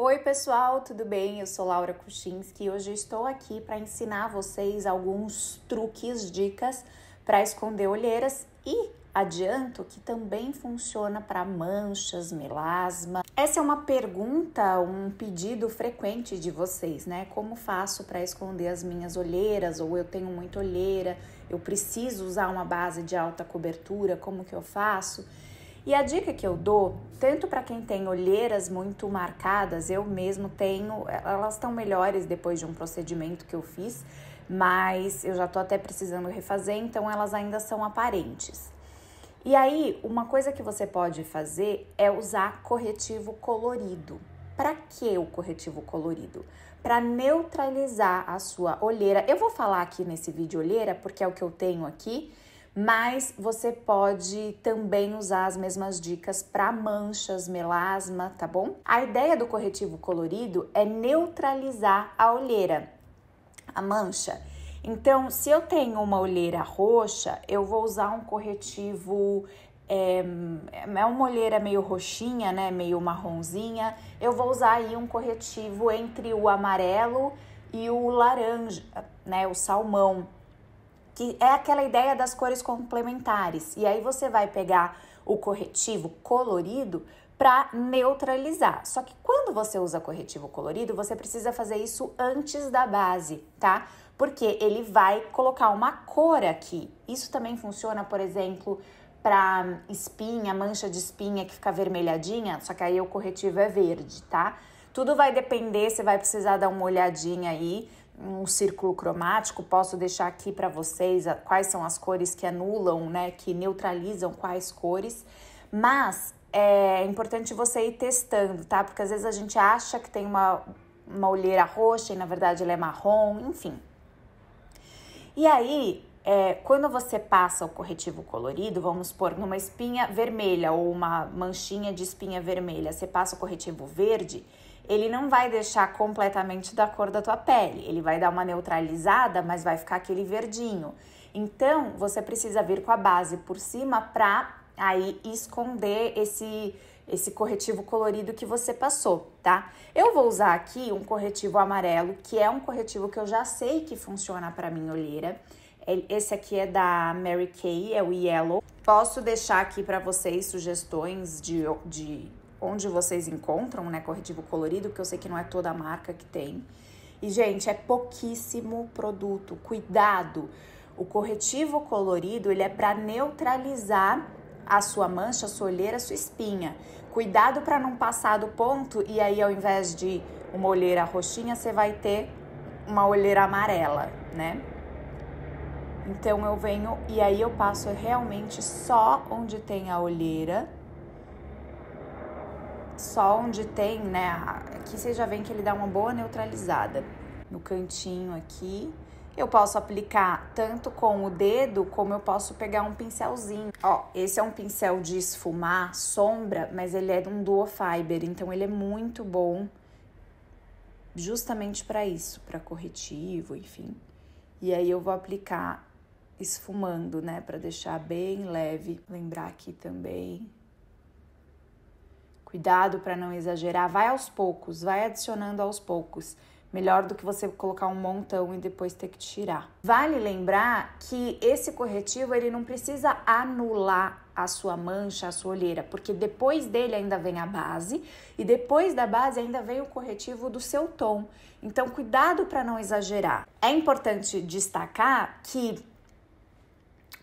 Oi, pessoal, tudo bem? Eu sou Laura Kuchinski e hoje estou aqui para ensinar vocês alguns truques, dicas para esconder olheiras e adianto que também funciona para manchas, melasma. Essa é uma pergunta, um pedido frequente de vocês, né? Como faço para esconder as minhas olheiras ou eu tenho muita olheira, eu preciso usar uma base de alta cobertura, como que eu faço? E a dica que eu dou, tanto para quem tem olheiras muito marcadas, eu mesmo tenho, elas estão melhores depois de um procedimento que eu fiz, mas eu já tô até precisando refazer, então elas ainda são aparentes. E aí, uma coisa que você pode fazer é usar corretivo colorido. Para que o corretivo colorido? Para neutralizar a sua olheira. Eu vou falar aqui nesse vídeo olheira porque é o que eu tenho aqui mas você pode também usar as mesmas dicas para manchas, melasma, tá bom? A ideia do corretivo colorido é neutralizar a olheira, a mancha. Então, se eu tenho uma olheira roxa, eu vou usar um corretivo é, é uma olheira meio roxinha, né, meio marronzinha. Eu vou usar aí um corretivo entre o amarelo e o laranja, né, o salmão que é aquela ideia das cores complementares. E aí você vai pegar o corretivo colorido para neutralizar. Só que quando você usa corretivo colorido, você precisa fazer isso antes da base, tá? Porque ele vai colocar uma cor aqui. Isso também funciona, por exemplo, para espinha, mancha de espinha que fica vermelhadinha, só que aí o corretivo é verde, tá? Tudo vai depender, você vai precisar dar uma olhadinha aí um círculo cromático, posso deixar aqui para vocês quais são as cores que anulam, né, que neutralizam quais cores, mas é importante você ir testando, tá? Porque às vezes a gente acha que tem uma, uma olheira roxa e na verdade ela é marrom, enfim. E aí, é, quando você passa o corretivo colorido, vamos pôr numa espinha vermelha ou uma manchinha de espinha vermelha, você passa o corretivo verde, ele não vai deixar completamente da cor da tua pele. Ele vai dar uma neutralizada, mas vai ficar aquele verdinho. Então, você precisa vir com a base por cima para aí esconder esse esse corretivo colorido que você passou, tá? Eu vou usar aqui um corretivo amarelo, que é um corretivo que eu já sei que funciona para minha olheira. Esse aqui é da Mary Kay, é o Yellow. Posso deixar aqui para vocês sugestões de, de onde vocês encontram, né, corretivo colorido, porque eu sei que não é toda a marca que tem. E, gente, é pouquíssimo produto. Cuidado! O corretivo colorido, ele é para neutralizar a sua mancha, a sua olheira, a sua espinha. Cuidado para não passar do ponto e aí ao invés de uma olheira roxinha, você vai ter uma olheira amarela, né? Então eu venho e aí eu passo realmente só onde tem a olheira só onde tem, né? Aqui você já vê que ele dá uma boa neutralizada. No cantinho aqui. Eu posso aplicar tanto com o dedo, como eu posso pegar um pincelzinho. Ó, esse é um pincel de esfumar, sombra, mas ele é um duo fiber, então ele é muito bom justamente para isso, para corretivo, enfim. E aí eu vou aplicar esfumando, né, para deixar bem leve. Lembrar aqui também Cuidado para não exagerar, vai aos poucos, vai adicionando aos poucos. Melhor do que você colocar um montão e depois ter que tirar. Vale lembrar que esse corretivo ele não precisa anular a sua mancha, a sua olheira, porque depois dele ainda vem a base e depois da base ainda vem o corretivo do seu tom. Então, cuidado para não exagerar. É importante destacar que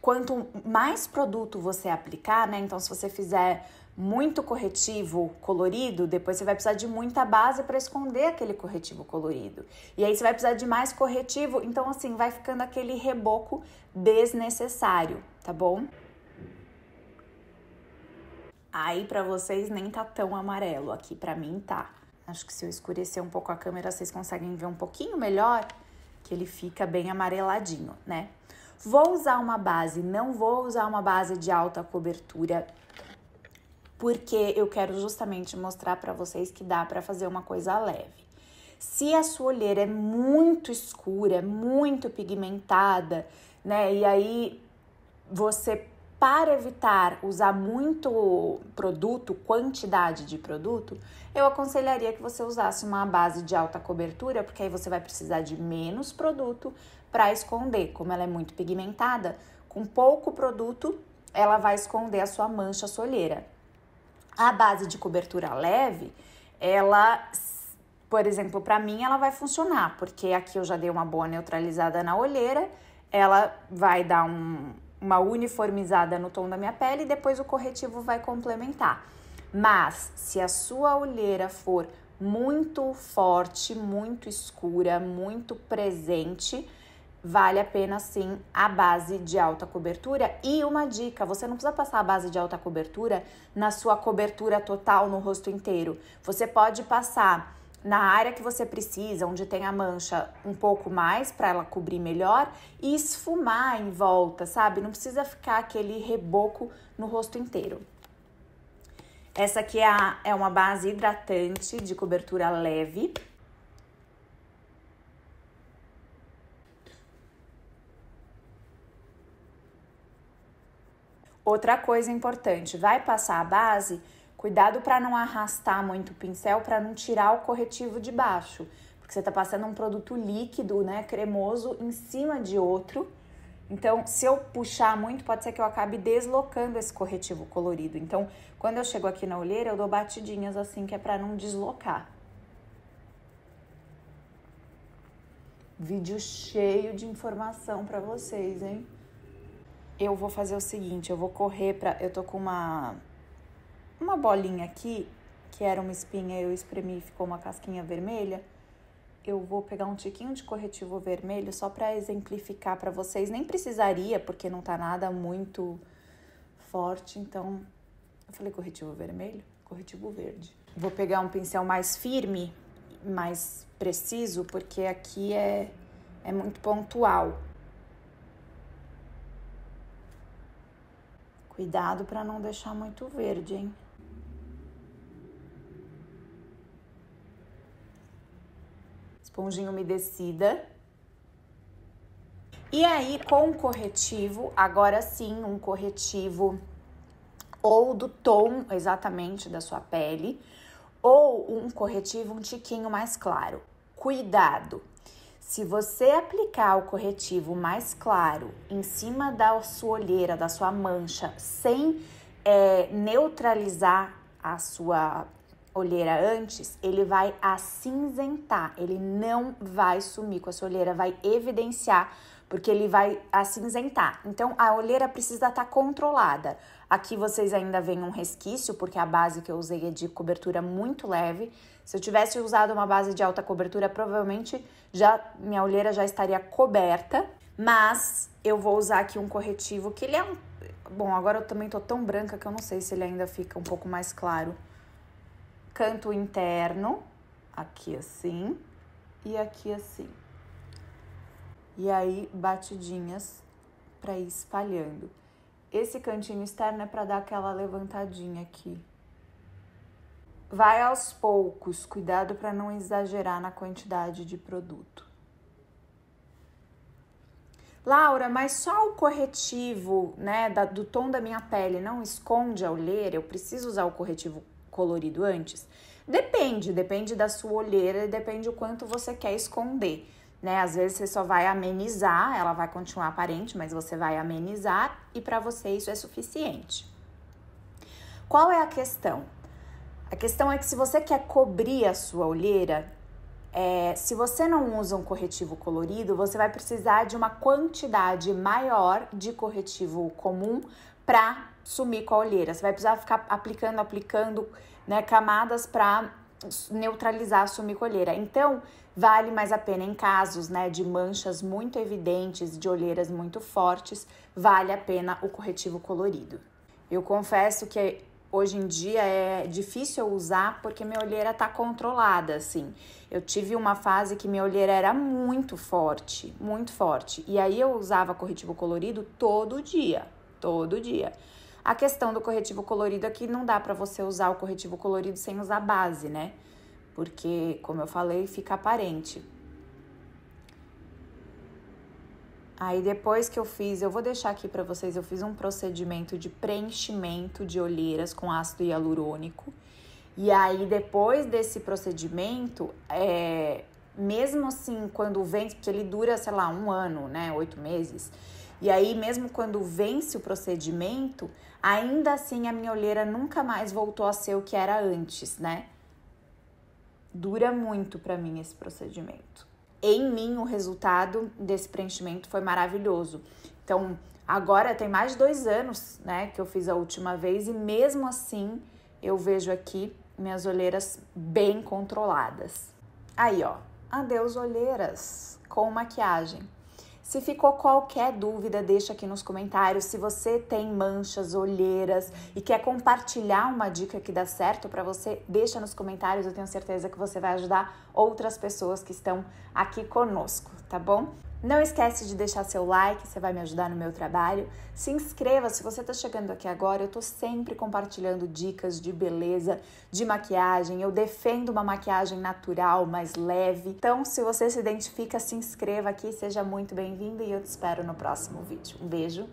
quanto mais produto você aplicar, né? Então, se você fizer muito corretivo colorido, depois você vai precisar de muita base para esconder aquele corretivo colorido. E aí você vai precisar de mais corretivo, então assim, vai ficando aquele reboco desnecessário, tá bom? Aí para vocês nem tá tão amarelo, aqui para mim tá. Acho que se eu escurecer um pouco a câmera, vocês conseguem ver um pouquinho melhor, que ele fica bem amareladinho, né? Vou usar uma base, não vou usar uma base de alta cobertura porque eu quero justamente mostrar para vocês que dá para fazer uma coisa leve. Se a sua olheira é muito escura, muito pigmentada, né, e aí você para evitar usar muito produto, quantidade de produto, eu aconselharia que você usasse uma base de alta cobertura, porque aí você vai precisar de menos produto para esconder. Como ela é muito pigmentada, com pouco produto, ela vai esconder a sua mancha solheira. A base de cobertura leve, ela, por exemplo, para mim ela vai funcionar, porque aqui eu já dei uma boa neutralizada na olheira, ela vai dar um, uma uniformizada no tom da minha pele e depois o corretivo vai complementar. Mas se a sua olheira for muito forte, muito escura, muito presente, vale a pena sim a base de alta cobertura. E uma dica: você não precisa passar a base de alta cobertura na sua cobertura total no rosto inteiro. Você pode passar na área que você precisa, onde tem a mancha, um pouco mais para ela cobrir melhor e esfumar em volta, sabe? Não precisa ficar aquele reboco no rosto inteiro. Essa aqui é, a, é uma base hidratante de cobertura leve. Outra coisa importante, vai passar a base Cuidado para não arrastar muito o pincel para não tirar o corretivo de baixo, porque você está passando um produto líquido, né, cremoso em cima de outro. Então, se eu puxar muito, pode ser que eu acabe deslocando esse corretivo colorido. Então, quando eu chego aqui na olheira, eu dou batidinhas assim, que é para não deslocar. Vídeo cheio de informação para vocês, hein? Eu vou fazer o seguinte, eu vou correr para, eu tô com uma uma bolinha aqui, que era uma espinha, eu espremi e ficou uma casquinha vermelha. Eu vou pegar um tiquinho de corretivo vermelho só para exemplificar para vocês. Nem precisaria, porque não tá nada muito forte, então eu falei corretivo vermelho, corretivo verde. Vou pegar um pincel mais firme, mais preciso, porque aqui é, é muito pontual. Cuidado para não deixar muito verde, hein? esponjinha umedecida. E aí, com o corretivo, agora sim, um corretivo ou do tom exatamente da sua pele, ou um corretivo um tiquinho mais claro. Cuidado! Se você aplicar o corretivo mais claro em cima da sua olheira, da sua mancha, sem é, neutralizar a sua olheira antes, ele vai acinzentar, ele não vai sumir com a sua olheira, vai evidenciar, porque ele vai acinzentar. Então a olheira precisa estar tá controlada. Aqui vocês ainda veem um resquício, porque a base que eu usei é de cobertura muito leve. Se eu tivesse usado uma base de alta cobertura, provavelmente já minha olheira já estaria coberta, mas eu vou usar aqui um corretivo que ele é um Bom, agora eu também tô tão branca que eu não sei se ele ainda fica um pouco mais claro canto interno, aqui assim e aqui assim. E aí batidinhas para ir espalhando. Esse cantinho externo é para dar aquela levantadinha aqui. Vai aos poucos, cuidado para não exagerar na quantidade de produto. Laura, mas só o corretivo, né, da, do tom da minha pele não esconde a olheira? Eu preciso usar o corretivo colorido antes? Depende, depende da sua olheira e depende o quanto você quer esconder. Né? Às vezes você só vai amenizar, ela vai continuar aparente, mas você vai amenizar e para você isso é suficiente. Qual é a questão? A questão é que se você quer cobrir a sua olheira, é, se você não usa um corretivo colorido, você vai precisar de uma quantidade maior de corretivo comum para sumir com a olheira. Você vai precisar ficar aplicando, aplicando né, camadas para neutralizar, a olheira. Então, vale mais a pena em casos né, de manchas muito evidentes, de olheiras muito fortes, vale a pena o corretivo colorido. Eu confesso que hoje em dia é difícil usar porque minha olheira tá controlada, assim. Eu tive uma fase que minha olheira era muito forte, muito forte. E aí eu usava corretivo colorido todo dia, todo dia. A questão do corretivo colorido é que não dá para você usar o corretivo colorido sem usar base, né? Porque, como eu falei, fica aparente. Aí depois que eu fiz, eu vou deixar aqui para vocês, eu fiz um procedimento de preenchimento de olheiras com ácido hialurônico. E aí depois desse procedimento, é, mesmo assim, quando vence, porque ele dura, sei lá, um ano, né, oito meses. E aí mesmo quando vence o procedimento, ainda assim a minha olheira nunca mais voltou a ser o que era antes, né? Dura muito para mim esse procedimento em mim o resultado desse preenchimento foi maravilhoso. Então, agora tem mais de dois anos, né, que eu fiz a última vez e mesmo assim eu vejo aqui minhas olheiras bem controladas. Aí, ó, adeus olheiras com maquiagem. Se ficou qualquer dúvida, deixa aqui nos comentários. Se você tem manchas, olheiras e quer compartilhar uma dica que dá certo para você, deixa nos comentários. Eu tenho certeza que você vai ajudar outras pessoas que estão aqui conosco, tá bom? Não esquece de deixar seu like, você vai me ajudar no meu trabalho. Se inscreva, se você está chegando aqui agora, eu estou sempre compartilhando dicas de beleza, de maquiagem. Eu defendo uma maquiagem natural, mais leve. Então, se você se identifica, se inscreva aqui, seja muito bem-vindo e eu te espero no próximo vídeo. Um beijo!